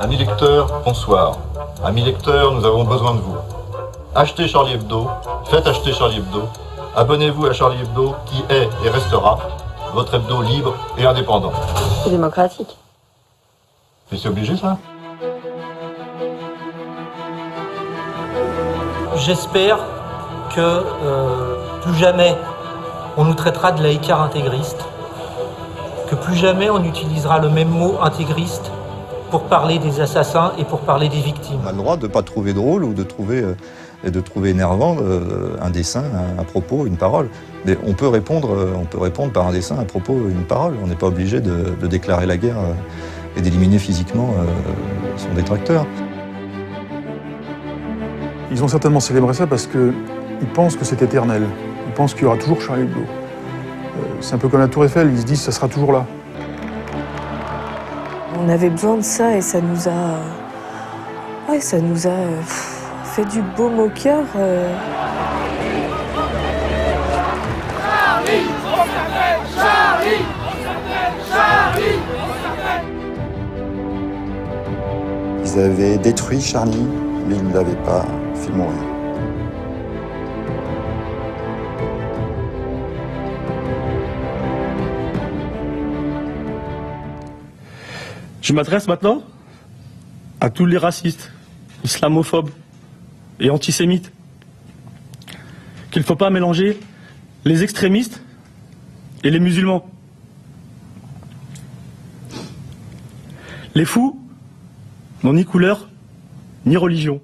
Amis lecteurs, bonsoir. Amis lecteurs, nous avons besoin de vous. Achetez Charlie Hebdo, faites acheter Charlie Hebdo, abonnez-vous à Charlie Hebdo qui est et restera votre hebdo libre et indépendant. C'est démocratique. Mais c'est obligé ça J'espère que euh, plus jamais on nous traitera de laïcard intégriste, que plus jamais on utilisera le même mot intégriste pour parler des assassins et pour parler des victimes. On a le droit de ne pas trouver drôle ou de trouver, euh, de trouver énervant euh, un dessin, un, un, propos, une parole. Mais on peut, répondre, euh, on peut répondre par un dessin, un propos, une parole. On n'est pas obligé de, de, déclarer la guerre euh, et d'éliminer physiquement euh, son détracteur. Ils ont certainement célébré ça parce qu'ils pensent que c'est éternel. Ils pensent qu'il y aura toujours Charlie Hebdo. C'est un peu comme la Tour Eiffel, ils se disent que ça sera toujours là. On avait besoin de ça et ça nous a. Ouais, ça nous a fait du baume au cœur. Charlie, Charlie, Charlie, Ils avaient détruit Charlie, mais ils ne l'avaient pas fait mourir. Je m'adresse maintenant à tous les racistes, islamophobes et antisémites qu'il ne faut pas mélanger les extrémistes et les musulmans. Les fous n'ont ni couleur ni religion.